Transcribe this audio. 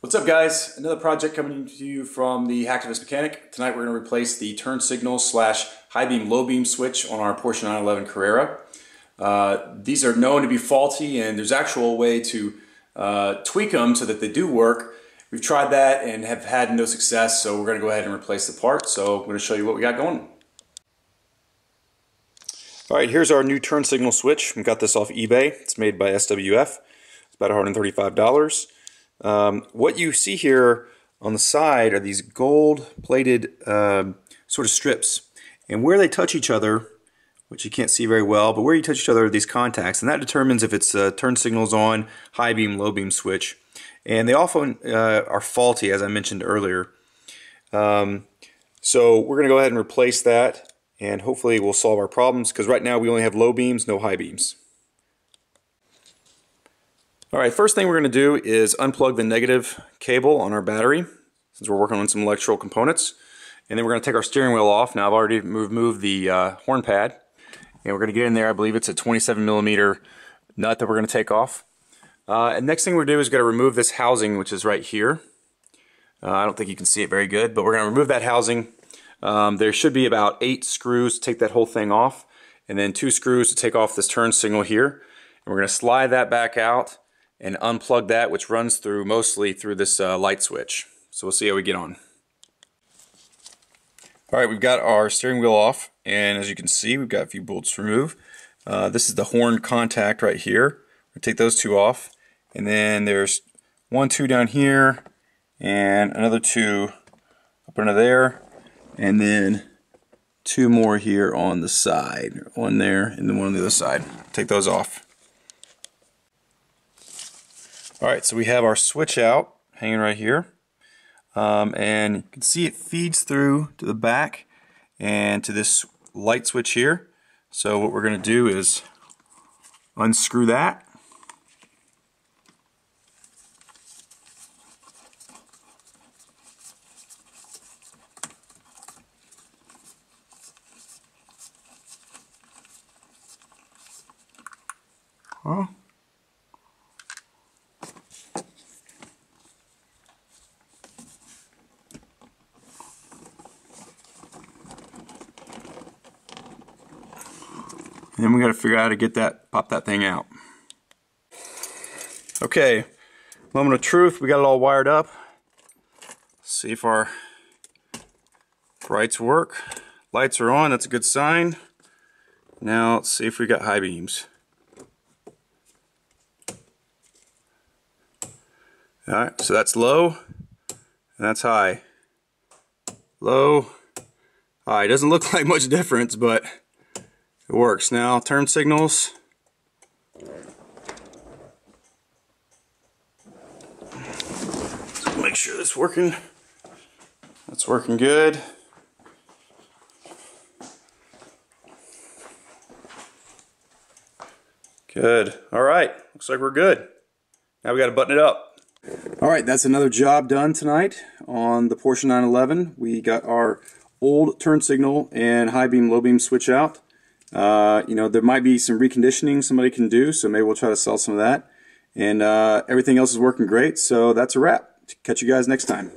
What's up guys? Another project coming to you from the Hacktivist Mechanic. Tonight we're going to replace the turn signal slash high beam low beam switch on our Porsche 911 Carrera. Uh, these are known to be faulty and there's actual way to uh, tweak them so that they do work. We've tried that and have had no success so we're going to go ahead and replace the part. So I'm going to show you what we got going. Alright, here's our new turn signal switch. We got this off eBay. It's made by SWF. It's about $135. Um, what you see here on the side are these gold plated uh, sort of strips. And where they touch each other, which you can't see very well, but where you touch each other are these contacts. And that determines if it's uh, turn signals on, high beam, low beam switch. And they often uh, are faulty, as I mentioned earlier. Um, so we're going to go ahead and replace that and hopefully we'll solve our problems because right now we only have low beams, no high beams. Alright, first thing we're going to do is unplug the negative cable on our battery since we're working on some electrical components. And then we're going to take our steering wheel off. Now I've already moved, the uh, horn pad. And we're going to get in there, I believe it's a 27 millimeter nut that we're going to take off. Uh, and next thing we're to do is going to remove this housing which is right here. Uh, I don't think you can see it very good, but we're going to remove that housing um, there should be about eight screws to take that whole thing off and then two screws to take off this turn signal here. And we're going to slide that back out and unplug that which runs through mostly through this uh, light switch. So we'll see how we get on. Alright, we've got our steering wheel off and as you can see we've got a few bolts to remove. Uh, this is the horn contact right here. We'll take those two off and then there's one, two down here and another two up under there and then two more here on the side one there and then one on the other side take those off alright so we have our switch out hanging right here. Um, and you can see it feeds through to the back and to this light switch here. So what we're going to do is unscrew that. Huh? Then we got to figure out how to get that, pop that thing out. Okay, moment of truth, we got it all wired up. Let's see if our brights work. Lights are on, that's a good sign. Now let's see if we got high beams. Alright, so that's low, and that's high. Low, high. Doesn't look like much difference, but it works. Now, turn signals. make sure that's working. That's working good. Good. All right. Looks like we're good. Now we got to button it up. All right, that's another job done tonight on the Porsche 911. We got our old turn signal and high beam, low beam switch out. Uh, you know, there might be some reconditioning somebody can do, so maybe we'll try to sell some of that. And uh, everything else is working great, so that's a wrap. Catch you guys next time.